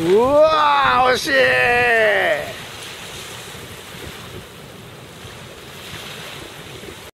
うわ惜しい。